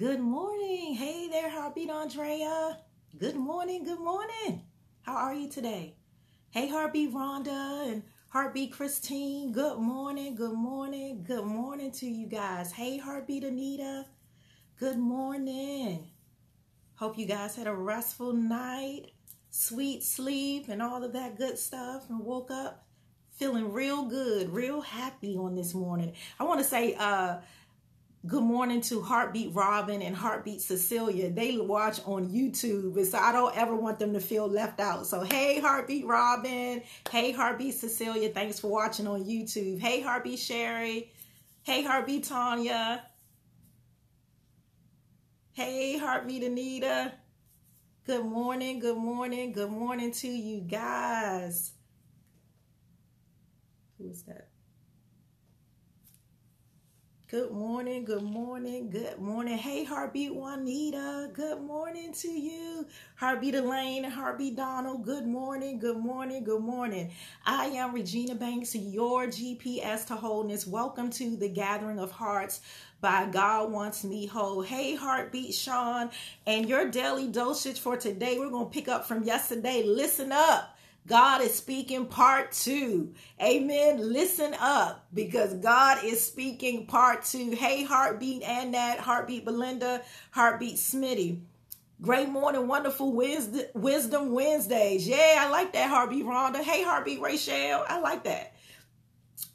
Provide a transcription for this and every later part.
Good morning. Hey there, Heartbeat Andrea. Good morning. Good morning. How are you today? Hey, Heartbeat Rhonda and Heartbeat Christine. Good morning. Good morning. Good morning to you guys. Hey, Heartbeat Anita. Good morning. Hope you guys had a restful night, sweet sleep, and all of that good stuff, and woke up feeling real good, real happy on this morning. I want to say, uh, good morning to Heartbeat Robin and Heartbeat Cecilia. They watch on YouTube, so I don't ever want them to feel left out. So, hey, Heartbeat Robin. Hey, Heartbeat Cecilia. Thanks for watching on YouTube. Hey, Heartbeat Sherry. Hey, Heartbeat Tanya. Hey, Heartbeat Anita. Good morning, good morning, good morning to you guys. Who is that? Good morning, good morning, good morning. Hey, Heartbeat Juanita, good morning to you. Heartbeat Elaine and Heartbeat Donald, good morning, good morning, good morning. I am Regina Banks, your GPS to wholeness. Welcome to the Gathering of Hearts by God Wants Me Whole. Hey, Heartbeat Sean, and your daily dosage for today, we're going to pick up from yesterday. Listen up. God is speaking part two. Amen. Listen up because God is speaking part two. Hey, Heartbeat Annette, Heartbeat Belinda, Heartbeat Smitty. Great morning, wonderful wisdom Wednesdays. Yeah, I like that, Heartbeat Rhonda. Hey, Heartbeat Rachel. I like that.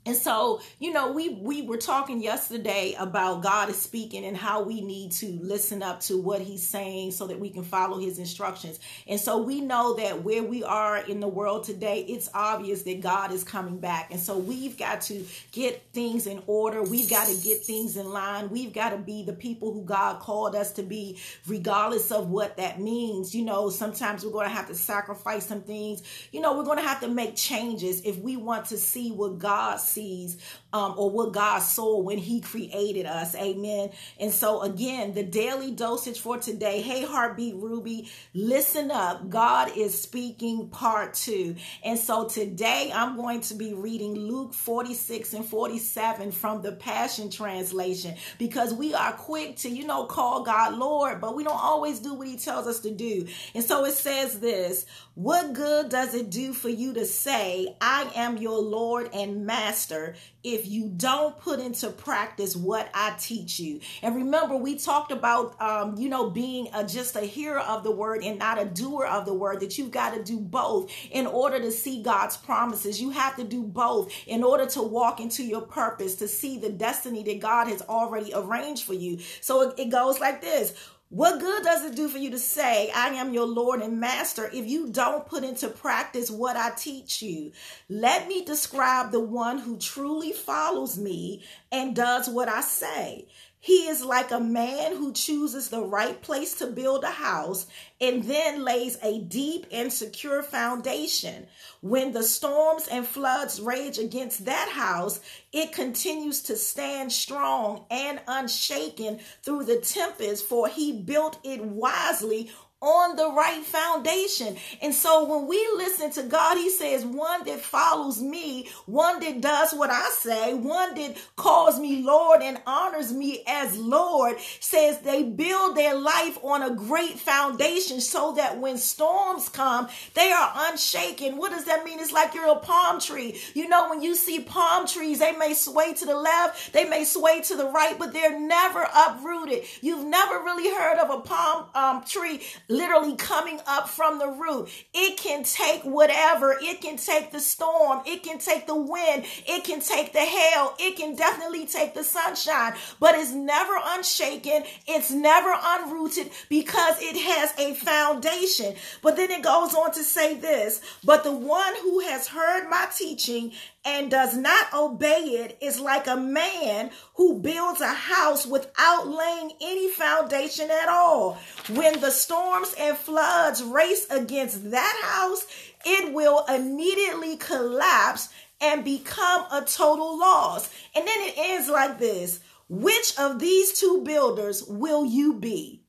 And so, you know, we we were talking yesterday about God is speaking and how we need to listen up to what he's saying so that we can follow his instructions. And so we know that where we are in the world today, it's obvious that God is coming back. And so we've got to get things in order. We've got to get things in line. We've got to be the people who God called us to be regardless of what that means. You know, sometimes we're going to have to sacrifice some things. You know, we're going to have to make changes if we want to see what God sees um, or what God saw when He created us. Amen. And so, again, the daily dosage for today. Hey, Heartbeat Ruby, listen up. God is speaking part two. And so, today I'm going to be reading Luke 46 and 47 from the Passion Translation because we are quick to, you know, call God Lord, but we don't always do what He tells us to do. And so, it says this What good does it do for you to say, I am your Lord and Master? if you don't put into practice what I teach you. And remember, we talked about, um, you know, being a, just a hearer of the word and not a doer of the word, that you've got to do both in order to see God's promises. You have to do both in order to walk into your purpose, to see the destiny that God has already arranged for you. So it, it goes like this what good does it do for you to say, I am your Lord and Master, if you don't put into practice what I teach you? Let me describe the one who truly follows me and does what I say. He is like a man who chooses the right place to build a house and then lays a deep and secure foundation. When the storms and floods rage against that house, it continues to stand strong and unshaken through the tempest, for he built it wisely on the right foundation. And so when we listen to God, He says, one that follows me, one that does what I say, one that calls me Lord and honors me as Lord, says they build their life on a great foundation so that when storms come, they are unshaken. What does that mean? It's like you're a palm tree. You know, when you see palm trees, they may sway to the left, they may sway to the right, but they're never uprooted. You've never really heard of a palm um, tree literally coming up from the root. It can take whatever. It can take the storm. It can take the wind. It can take the hail. It can definitely take the sunshine, but it's never unshaken. It's never unrooted because it has a foundation. But then it goes on to say this, but the one who has heard my teaching and does not obey it is like a man who builds a house without laying any foundation at all. When the storms and floods race against that house, it will immediately collapse and become a total loss. And then it ends like this Which of these two builders will you be?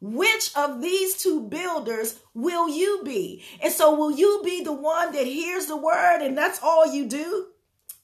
Which of these two builders will you be? And so, will you be the one that hears the word and that's all you do?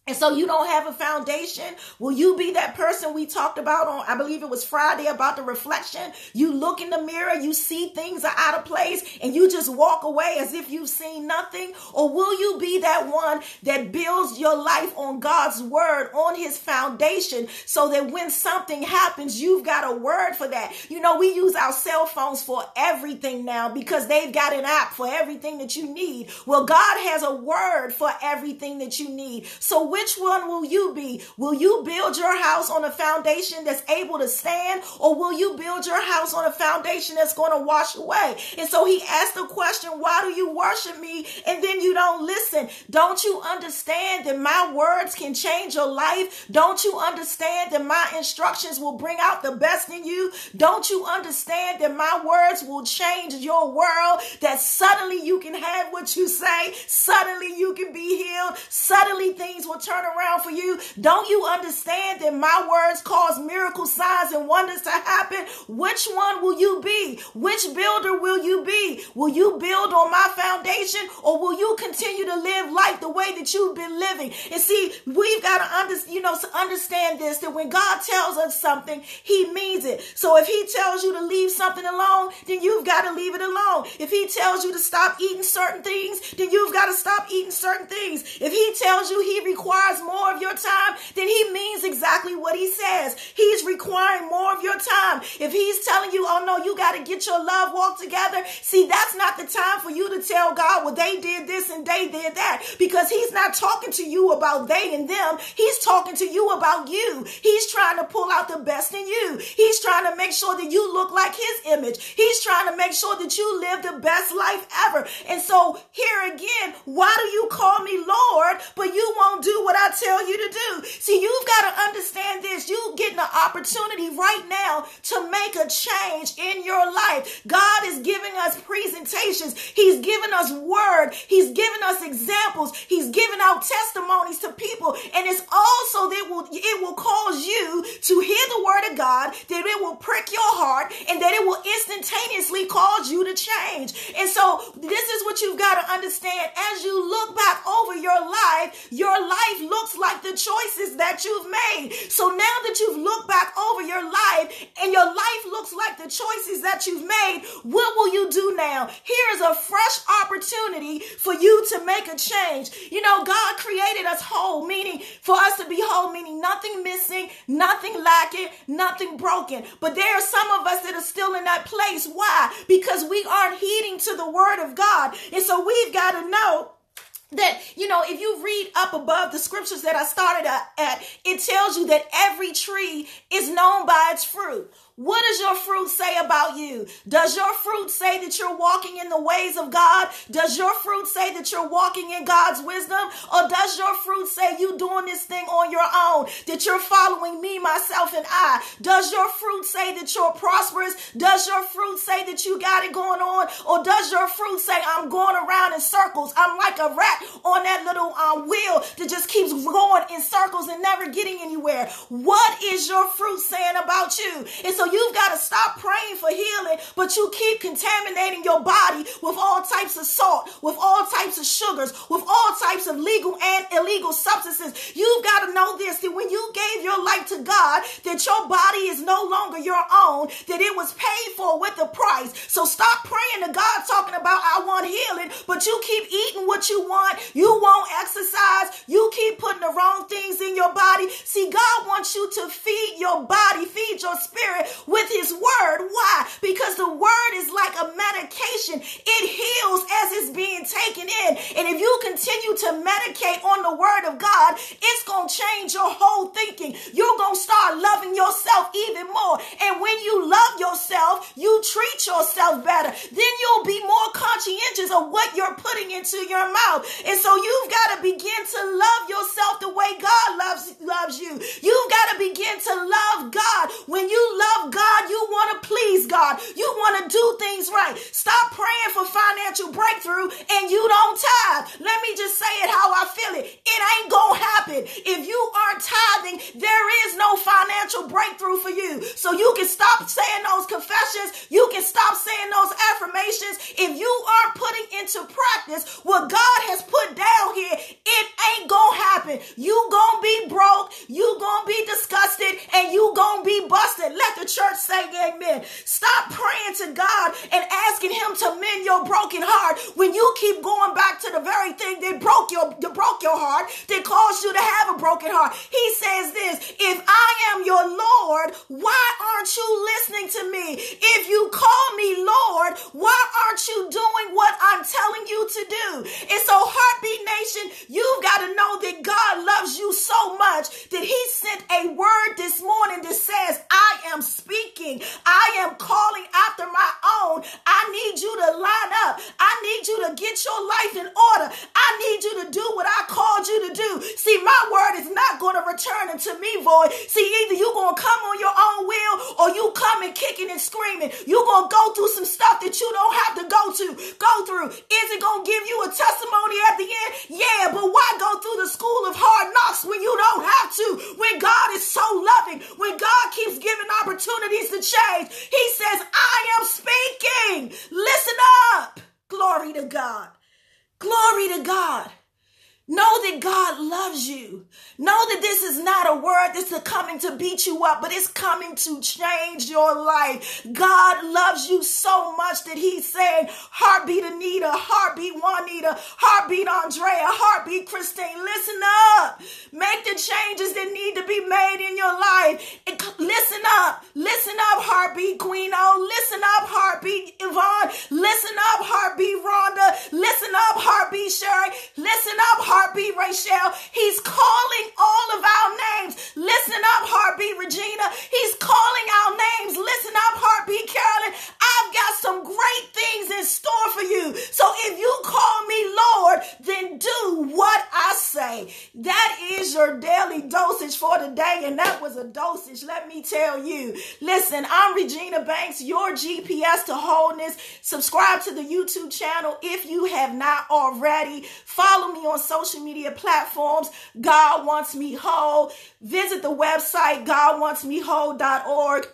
And so you don't have a foundation. Will you be that person we talked about on, I believe it was Friday about the reflection? You look in the mirror, you see things are out of place and you just walk away as if you've seen nothing? Or will you be that one that builds your life on God's word, on his foundation, so that when something happens, you've got a word for that? You know, we use our cell phones for everything now because they've got an app for everything that you need. Well, God has a word for everything that you need. So which one will you be? Will you build your house on a foundation that's able to stand, or will you build your house on a foundation that's going to wash away? And so he asked the question, Why do you worship me? And then you don't listen. Don't you understand that my words can change your life? Don't you understand that my instructions will bring out the best in you? Don't you understand that my words will change your world? That suddenly you can have what you say, suddenly you can be healed, suddenly things will turn around for you? Don't you understand that my words cause miracle signs and wonders to happen? Which one will you be? Which builder will you be? Will you build on my foundation or will you continue to live life the way that you've been living? And see, we've got to under, you know, understand this that when God tells us something, he means it. So if he tells you to leave something alone, then you've got to leave it alone. If he tells you to stop eating certain things, then you've got to stop eating certain things. If he tells you he requires requires more of your time, then he means exactly what he says. He's requiring more of your time. If he's telling you, oh no, you got to get your love walk together, see, that's not the time for you to tell God, well, they did this and they did that, because he's not talking to you about they and them. He's talking to you about you. He's trying to pull out the best in you. He's trying to make sure that you look like his image. He's trying to make sure that you live the best life ever. And so here again, why do you call me Lord, but you won't do what I tell you to do. See, you've got to understand this. You getting an opportunity right now to make a change in your life. God is giving us presentations. He's giving us word. He's giving us examples. He's giving out testimonies to people. And it's also that will it will cause you to hear the word of God, that it will prick your heart, and that it will instantaneously cause you to change. And so this is what you've got to understand as you look back over your life, your life looks like the choices that you've made. So now that you've looked back over your life and your life looks like the choices that you've made, what will you do now? Here is a fresh opportunity for you to make a change. You know, God created whole, meaning for us to be whole, meaning nothing missing, nothing lacking, nothing broken. But there are some of us that are still in that place. Why? Because we aren't heeding to the word of God. And so we've got to know that you know if you read up above the scriptures that i started at it tells you that every tree is known by its fruit what does your fruit say about you? Does your fruit say that you're walking in the ways of God? Does your fruit say that you're walking in God's wisdom? Or does your fruit say you doing this thing on your own? That you're following me, myself, and I? Does your fruit say that you're prosperous? Does your fruit say that you got it going on? Or does your fruit say I'm going around in circles? I'm like a rat on that little um, wheel that just keeps going in circles and never getting anywhere. What is your fruit saying about you? It's so you've got to stop praying for healing, but you keep contaminating your body with all types of salt, with all types of sugars, with all types of legal and illegal substances. You've got to know this that when you gave your life to God, that your body is no longer your own, that it was paid for with a price. So stop praying to God talking about I want healing, but you keep eating what you want. You won't exercise. You keep putting the wrong things in your body. See, God wants you to feed your body, feed your spirit with his word. Why? Because the word is like a medication. It heals as it's being taken in. And if you continue to medicate on the word of God, it's going to change your whole thinking. You're going to start loving yourself even more. And when you love yourself, you treat yourself better. Then you'll be more conscientious of what you're putting into your mouth. And so you've got to begin to love yourself the way God loves, loves you. You've got to begin to love God. When you love love God. You want to please God. You want to do things right. Stop praying for financial breakthrough and you don't tithe. Let me just say it how I feel it. It ain't going to happen. If you aren't tithing, there is no financial breakthrough for you. So you can stop saying those confessions. You can stop saying those affirmations. If you aren't putting into practice what God has put down here, it ain't to happen. You to be broke. You to be disgusted and you to be busted. Let the church say amen. Stop praying to God and asking him to mend your broken heart when you keep going back to the very thing that broke your, that broke your heart, that caused you to have a broken heart. He says this, if I am your Lord, why aren't you listening to me? If you call me Lord, why aren't you doing what I'm telling you to do? And so Heartbeat Nation, you've got to know that God loves you much that he sent a word this morning that says, I am speaking. I am calling after my own. I need you to line up. I need you to get your life in order. I need you to do what I called you to do. See, my word is not going to return unto me void. See, either you're going to come on your own will or you coming kicking and screaming. You're going to go through some stuff that you don't have to go to, go through. Is it going to give you a testimony at the end? Yeah, but why go through the knocks when you don't have to? When God is so loving, when God keeps giving opportunities to change, He says, I am speaking. Listen up. Glory to God. Glory to God. Know that God loves you. Know that this is not a word that's coming to beat you up, but it's coming to change your life. God loves you so much that He's saying, Heartbeat Anita, Heartbeat Juanita, Heartbeat Andrea, Heartbeat Christine, listen up. Make the changes that need to be made in your life. And listen up. Listen up, Heartbeat Queen O. Listen up, Heartbeat Yvonne. Listen up, Heartbeat Rhonda. Listen up, Heartbeat Sherry. Listen up, Heartbeat Rachel. He's calling all of our names. Listen up, Heartbeat Regina. He's calling our names. Listen up, Heartbeat Carolyn. I've got some great things in store for you. So if you call me Lord, then do what That is your daily dosage for today. And that was a dosage, let me tell you. Listen, I'm Regina Banks, your GPS to wholeness. Subscribe to the YouTube channel if you have not already. Follow me on social social media platforms. God Wants Me Whole. Visit the website, godwantsmewhole.org.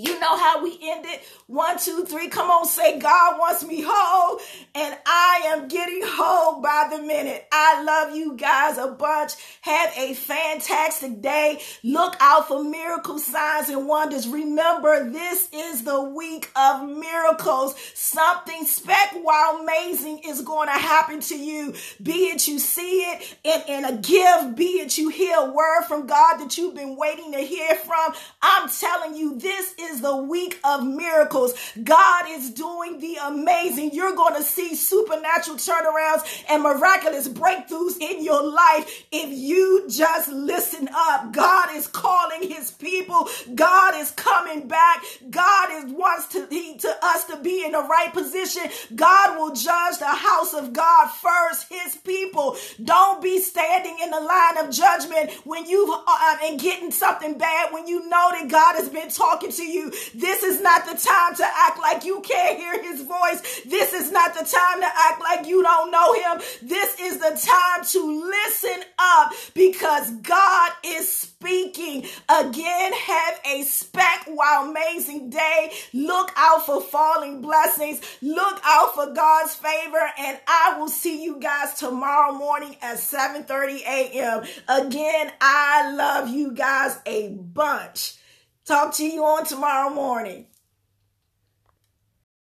You know how we end it. One, two, three. Come on, say, God wants me whole, and I am getting whole by the minute. I love you guys a bunch. Have a fantastic day. Look out for miracle signs and wonders. Remember, this is the week of miracles. Something spec while amazing is going to happen to you. Be it you see it in, in a gift, be it you hear a word from God that you've been waiting to hear from. I'm telling you, this is is the week of miracles. God is doing the amazing. You're going to see supernatural turnarounds and miraculous breakthroughs in your life if you just listen up. God is calling his people. God is coming back. God is wants to, he, to us to be in the right position. God will judge the house of God first, his people. Don't be standing in the line of judgment when you uh, and getting something bad when you know that God has been talking to you you. This is not the time to act like you can't hear his voice. This is not the time to act like you don't know him. This is the time to listen up because God is speaking. Again, have a speck while amazing day. Look out for falling blessings. Look out for God's favor. And I will see you guys tomorrow morning at 7:30 a.m. Again, I love you guys a bunch. Talk to you on tomorrow morning.